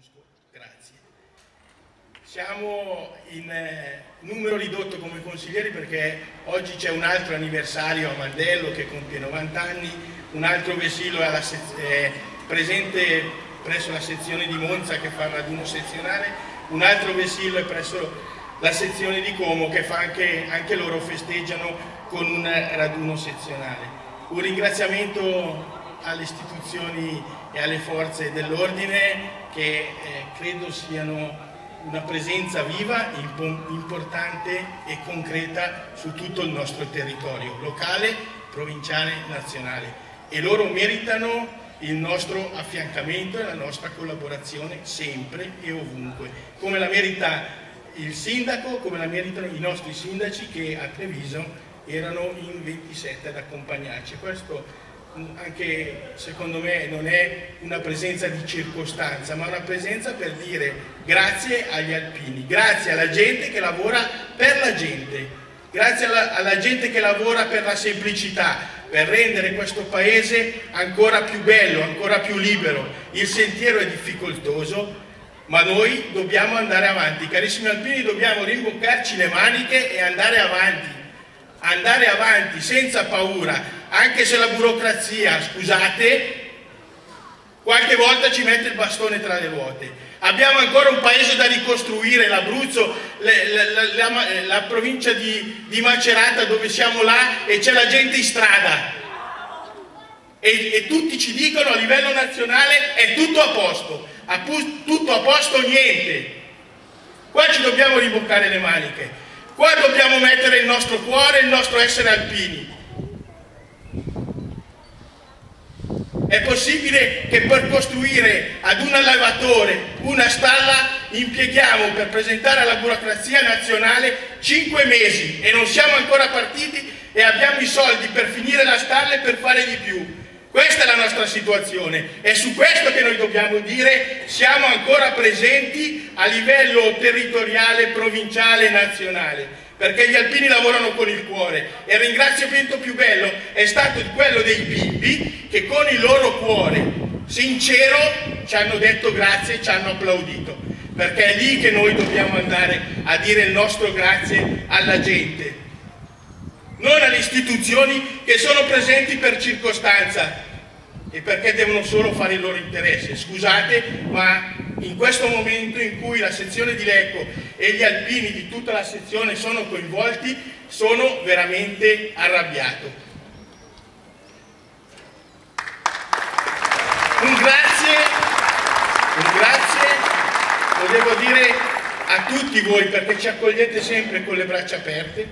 Cermusco, grazie. Siamo in eh, numero ridotto come consiglieri perché oggi c'è un altro anniversario a Mandello che compie 90 anni, un altro Vesillo è, è presente presso la sezione di Monza che fa il raduno sezionale, un altro Vesillo è presso la sezione di Como che anche, anche loro festeggiano con un raduno sezionale. Un ringraziamento alle istituzioni e alle forze dell'ordine che eh, credo siano una presenza viva, importante e concreta su tutto il nostro territorio, locale, provinciale, nazionale. E loro meritano il nostro affiancamento e la nostra collaborazione sempre e ovunque, come la merita il sindaco, come la meritano i nostri sindaci che a Treviso erano in 27 ad accompagnarci. Questo anche secondo me non è una presenza di circostanza, ma una presenza per dire grazie agli alpini, grazie alla gente che lavora per la gente, grazie alla, alla gente che lavora per la semplicità, per rendere questo paese ancora più bello, ancora più libero. Il sentiero è difficoltoso, ma noi dobbiamo andare avanti. Carissimi alpini, dobbiamo rimboccarci le maniche e andare avanti andare avanti senza paura, anche se la burocrazia, scusate, qualche volta ci mette il bastone tra le ruote. Abbiamo ancora un paese da ricostruire, l'Abruzzo, la, la, la, provincia di, di, Macerata dove siamo là e c'è la gente in strada. E, e, tutti ci dicono a livello nazionale è tutto a posto, a tutto a posto niente. Qua ci dobbiamo riboccare le maniche. Qua dobbiamo mettere il nostro cuore, il nostro essere alpini. È possibile che per costruire ad un allevatore una stalla impieghiamo per presentare alla burocrazia nazionale 5 mesi e non siamo ancora partiti e abbiamo i soldi per finire la stalla e per fare di più. Questa è la nostra situazione, è su questo che noi dobbiamo dire siamo ancora presenti a livello territoriale, provinciale, nazionale, perché gli alpini lavorano con il cuore. E il ringraziamento più bello è stato quello dei bimbi che con il loro cuore sincero ci hanno detto grazie e ci hanno applaudito, perché è lì che noi dobbiamo andare a dire il nostro grazie alla gente. Non alle istituzioni che sono presenti per circostanza e perché devono solo fare il loro interesse. Scusate, ma in questo momento in cui la sezione di Lecco e gli alpini di tutta la sezione sono coinvolti, sono veramente arrabbiato. Un grazie, un grazie, lo devo dire a tutti voi perché ci accogliete sempre con le braccia aperte,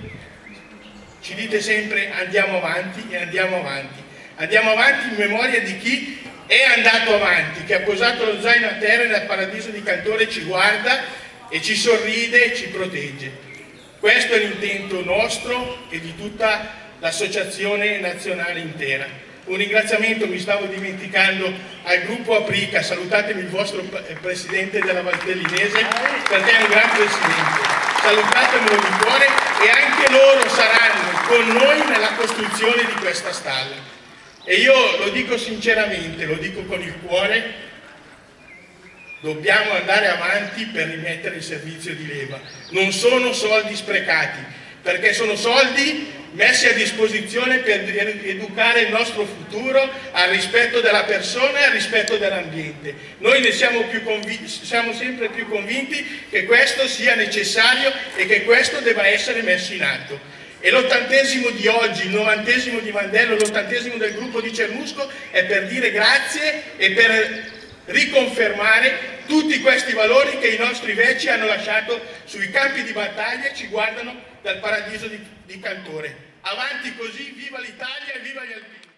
ci dite sempre andiamo avanti e andiamo avanti. Andiamo avanti in memoria di chi è andato avanti, che ha posato lo zaino a terra nel paradiso di Cantore ci guarda e ci sorride e ci protegge. Questo è l'intento nostro e di tutta l'associazione nazionale intera. Un ringraziamento, mi stavo dimenticando, al gruppo Aprica, salutatemi il vostro presidente della Valtellinese perché è un gran presidente, salutatemelo di cuore e anche loro saranno con noi nella costruzione di questa stalla. E io lo dico sinceramente, lo dico con il cuore, dobbiamo andare avanti per rimettere il servizio di leva. Non sono soldi sprecati, perché sono soldi messi a disposizione per educare il nostro futuro al rispetto della persona e al rispetto dell'ambiente. Noi ne siamo, siamo, sempre più convinti che questo sia necessario e che questo debba essere messo in atto. E l'ottantesimo di oggi, il novantesimo di Mandello, l'ottantesimo del gruppo di Cermusco è per dire grazie e per riconfermare tutti questi valori che i nostri vecchi hanno lasciato sui campi di battaglia e ci guardano dal paradiso di, di Cantore. Avanti così, viva l'Italia e viva gli alpini!